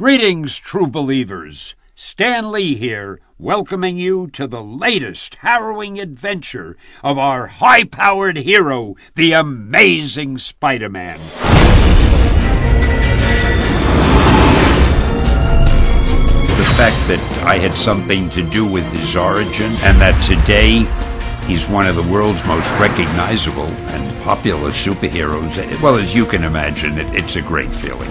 Greetings, true believers. Stan Lee here, welcoming you to the latest harrowing adventure of our high powered hero, the amazing Spider Man. The fact that I had something to do with his origin, and that today he's one of the world's most recognizable and popular superheroes, well, as you can imagine, it, it's a great feeling.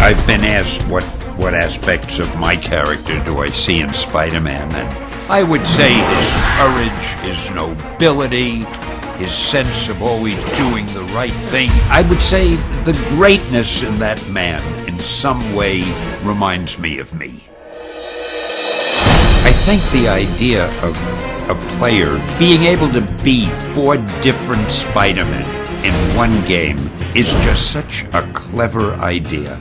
I've been asked what, what aspects of my character do I see in Spider Man, and I would say his courage, his nobility, his sense of always doing the right thing. I would say the greatness in that man in some way reminds me of me. I think the idea of a player being able to be four different Spider-Men in one game is just such a clever idea.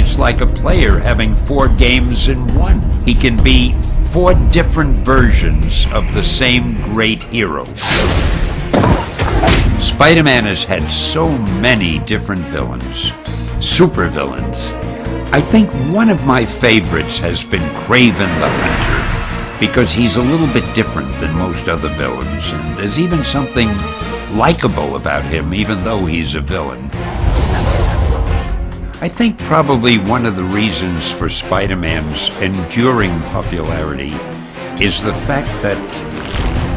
It's like a player having four games in one. He can be four different versions of the same great hero. Spider Man has had so many different villains, super villains. I think one of my favorites has been Kraven the Hunter because he's a little bit different than most other villains, and there's even something likable about him, even though he's a villain. I think probably one of the reasons for Spider Man's enduring popularity is the fact that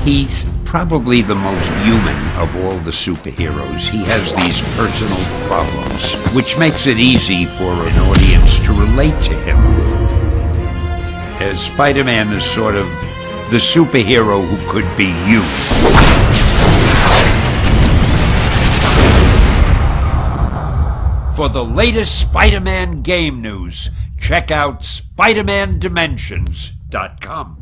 he's probably the most human of all the superheroes. He has these personal problems, which makes it easy for an audience to relate to him. As Spider Man is sort of the superhero who could be you. For the latest Spider Man game news, check out SpiderManDimensions.com.